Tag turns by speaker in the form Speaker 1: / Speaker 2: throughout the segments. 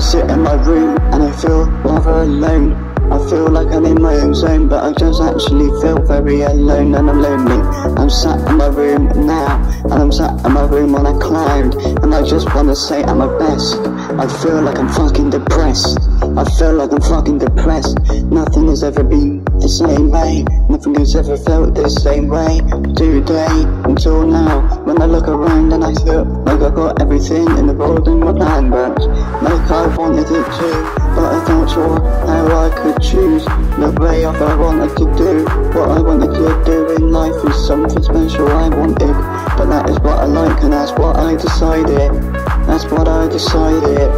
Speaker 1: sit in my room and I feel rather alone. I feel like I'm in my own zone, but I just actually feel very alone and I'm lonely. I'm sat in my room now, and I'm sat in my room on a cloud, and I just wanna say I'm my best. I feel like I'm fucking depressed. I feel like I'm fucking depressed. Nothing has ever been the same way. Nothing has ever felt the same way. Today until now, when I look around and I feel like I got everything in the world in my plan, but like I wanted it to, but I don't sure how I could choose the way of I wanted to do. What I wanted to do in life is something special I wanted, but that is what I like and that's what I decided. That's what I decided.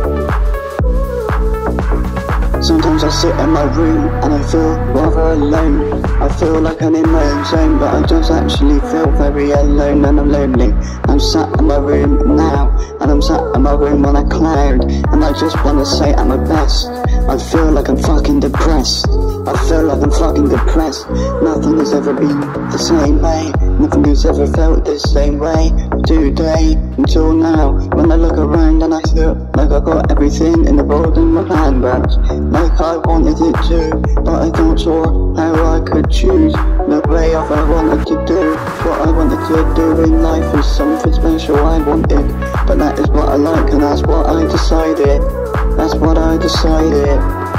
Speaker 1: Sometimes I sit in my room and I feel rather alone. I feel like I'm in my own zone, but I just actually feel very alone and I'm lonely. I'm sat in my room now, and I'm sat in my room on a cloud, and I just wanna say I'm my best. I feel like I'm fucking depressed. I feel like I'm fucking depressed. Nothing has ever been the same way. Nothing has ever felt the same way. Today until now, when I look around and I feel like I got everything in the world in my hand, but like I wanted it to, but I don't sure how I could choose the way of I wanted to do. What I wanted to do in life is something special I wanted, but that is what I like and that's what I decided. That's what I decided.